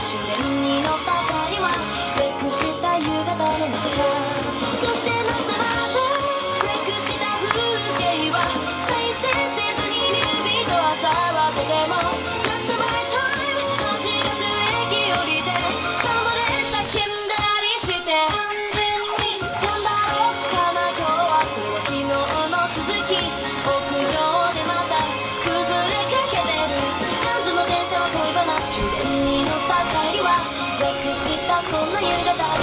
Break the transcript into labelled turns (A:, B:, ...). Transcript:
A: 自然にのパパこんな夕方